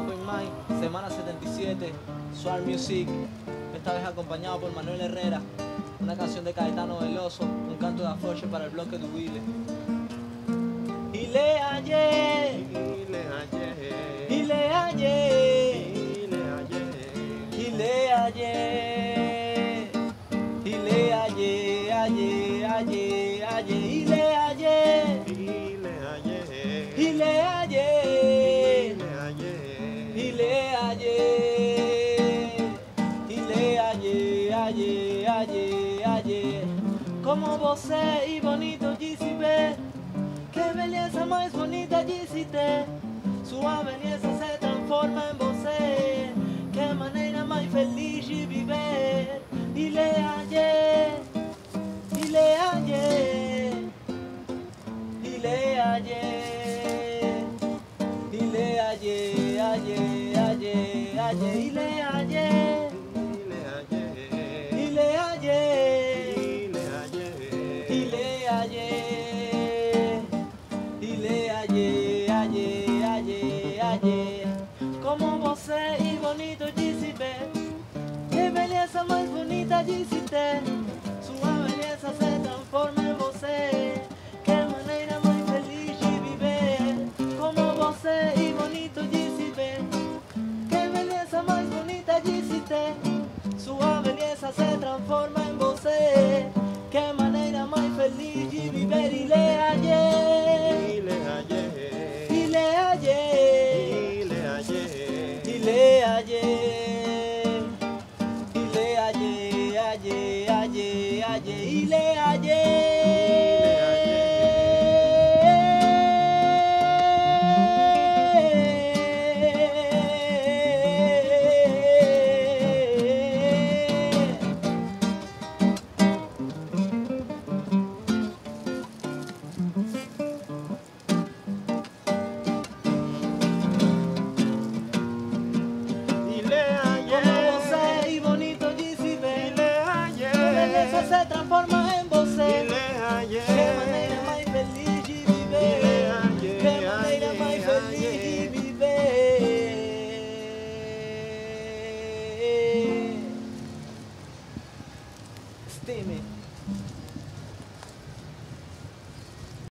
Mind, semana 77, Swar Music, esta vez acompañado por Manuel Herrera, una canción de Caetano Veloso, un canto de afoche para el bloque de Huile. Y le hallé, y le hallé, y le hallé, y le hallé, hallé, hallé, hallé, y le hallé, y le hallé, como você y bonito GCB, que belleza más bonita GCT, sua beleza se transforma en você, que manera más feliz de viver, y le hallé, y le hallé, y le hallé, y le hallé, hallé, y le hallé, y le hallé, hallé, hallé, hallé. Como vos y bonito Gisipe, qué belleza más bonita Gisite, su belleza se transforma en vos, qué manera muy feliz de vivir. Como vos y bonito Gisipe, qué belleza más bonita Gisite, su belleza se transforma ayer, ayer, ayer, y le ayer. Temer.